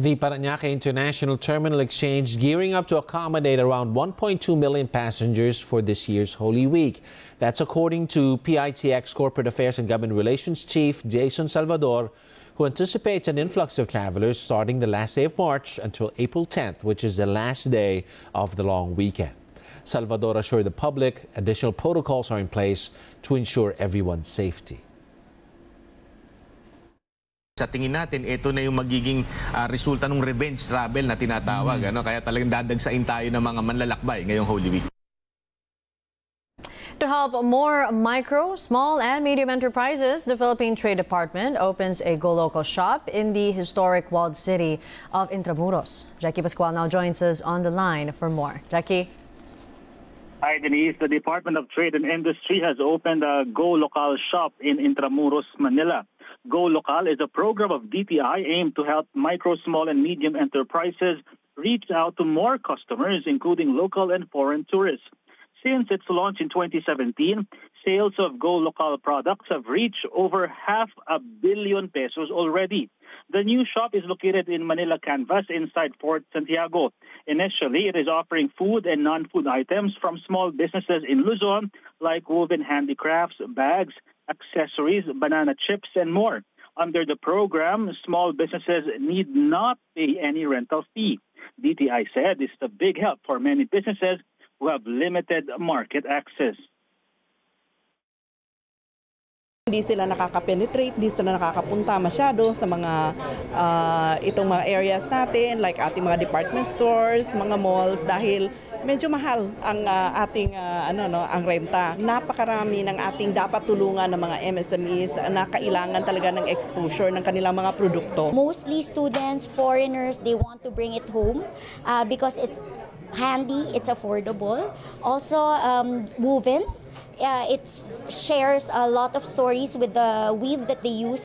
The Parañaque International Terminal Exchange gearing up to accommodate around 1.2 million passengers for this year's Holy Week. That's according to PITX Corporate Affairs and Government Relations Chief Jason Salvador, who anticipates an influx of travelers starting the last day of March until April 10th, which is the last day of the long weekend. Salvador assured the public additional protocols are in place to ensure everyone's safety. Sa tingin natin, ito na yung magiging uh, resulta ng revenge travel na tinatawag. Mm. Ano? Kaya talagang dadagsain tayo ng mga manlalakbay ngayong Holy Week. To help more micro, small, and medium enterprises, the Philippine Trade Department opens a Go Local shop in the historic walled city of Intramuros. Jackie Pascual now joins us on the line for more. Jackie? Hi, Denise. The Department of Trade and Industry has opened a Go Local shop in Intramuros, Manila. Go Local is a program of DTI aimed to help micro, small, and medium enterprises reach out to more customers, including local and foreign tourists. Since its launch in 2017, sales of Go Local products have reached over half a billion pesos already. The new shop is located in Manila Canvas inside Fort Santiago. Initially, it is offering food and non-food items from small businesses in Luzon like woven handicrafts, bags, accessories, banana chips, and more. Under the program, small businesses need not pay any rental fee. DTI said is a big help for many businesses who have limited market access. Hindi sila nakaka-penetrate, hindi sila nakakapunta masyado sa mga uh, itong mga areas natin like ating mga department stores, mga malls dahil medyo mahal ang uh, ating uh, ano no, ang renta. Napakarami ng ating dapat tulungan ng mga MSMEs na kailangan talaga ng exposure ng kanilang mga produkto. Mostly students, foreigners, they want to bring it home uh, because it's handy, it's affordable. Also um, woven uh, it shares a lot of stories with the weave that they use.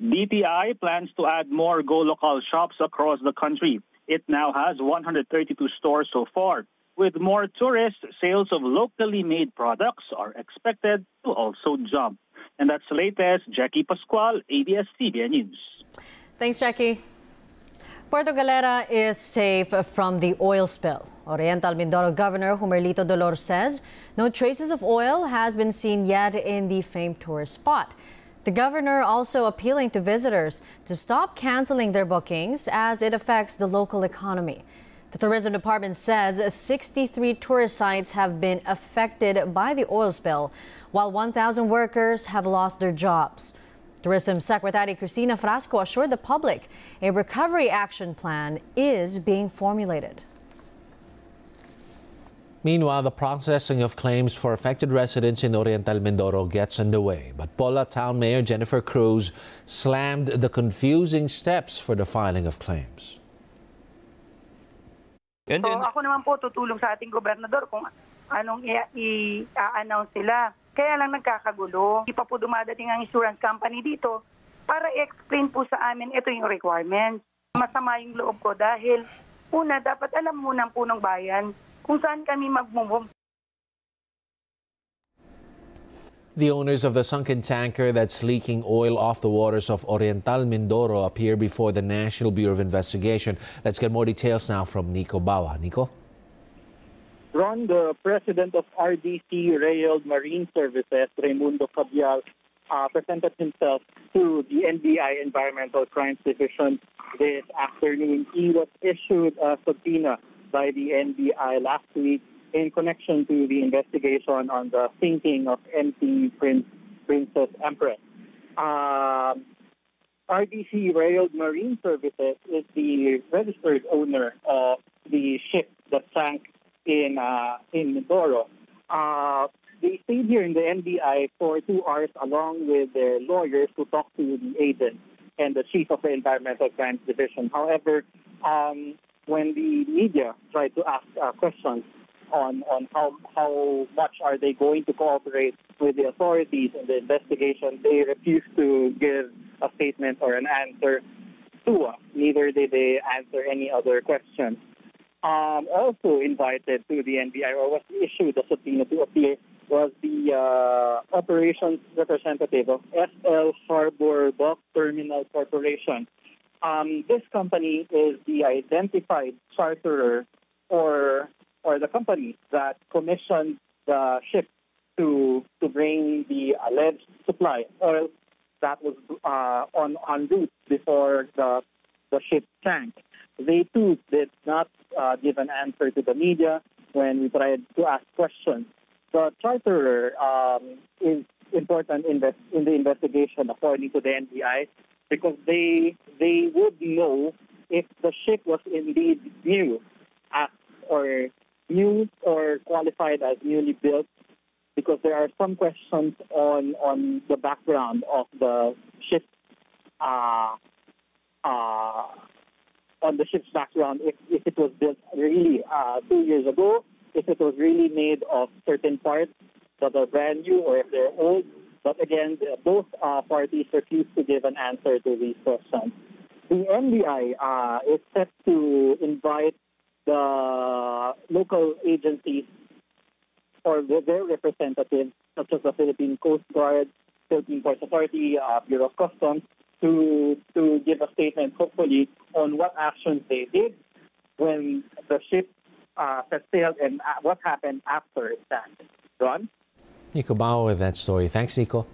DTI plans to add more Go Local shops across the country. It now has 132 stores so far. With more tourists, sales of locally made products are expected to also jump. And that's the latest. Jackie Pascual, ABS-CBN News. Thanks, Jackie. Puerto Galera is safe from the oil spill. Oriental Mindoro Governor Humerlito Dolor says no traces of oil has been seen yet in the famed tourist spot. The governor also appealing to visitors to stop canceling their bookings as it affects the local economy. The tourism department says 63 tourist sites have been affected by the oil spill, while 1,000 workers have lost their jobs. Tourism Secretary Christina Frasco assured the public a recovery action plan is being formulated. Meanwhile, the processing of claims for affected residents in Oriental Mindoro gets underway. But Pola Town Mayor Jennifer Cruz slammed the confusing steps for the filing of claims. So ako naman po tutulong sa ating gobernador kung anong i-announce sila. Kaya lang nagkakagulo. Hindi pa po dumadating ang insurance company dito para i-explain po sa amin ito yung requirements. Masama yung loob ko dahil una, dapat alam muna po ng bayan kung saan kami magmumove. The owners of the sunken tanker that's leaking oil off the waters of Oriental Mindoro appear before the National Bureau of Investigation. Let's get more details now from Nico Baua. Nico? Ron, the president of RDC Reield Marine Services, Raimundo Cabial, uh, presented himself to the NBI Environmental Crimes Division this afternoon. He was issued a subpoena by the NBI last week in connection to the investigation on the sinking of MT Prince, Princess Empress. Um, RDC Reield Marine Services is the registered owner of the ship that sank in uh, in Mindoro. Uh, stayed here in the NBI for two hours along with their lawyers to talk to the agent and the chief of the Environmental Crimes Division. However, um, when the media tried to ask uh, questions on, on how, how much are they going to cooperate with the authorities in the investigation, they refused to give a statement or an answer to us. Neither did they answer any other questions. Um, also invited to the NBI or was issued a subpoena to appear was the uh, operations representative of SL Harbor Bulk Terminal Corporation um, this company is the identified charterer or or the company that commissioned the ship to to bring the alleged supply oil that was uh, on route before the the ship sank. They too did not uh, give an answer to the media when we tried to ask questions. The charterer um, is important in the, in the investigation, according to the NBI, because they they would know if the ship was indeed new, as, or new or qualified as newly built, because there are some questions on on the background of the ship. Uh, uh, on the ship's background, if, if it was built really uh, two years ago, if it was really made of certain parts that are brand new, or if they're old. But again, both uh, parties refused to give an answer to these questions. The NBI uh, is set to invite the local agencies or their representatives, such as the Philippine Coast Guard, Philippine Ports Authority, uh, Bureau of Customs, to to give a statement, hopefully, on what actions they did when the ship uh, sail and uh, what happened after sank. Ron? Nico Baua with that story. Thanks, Nico.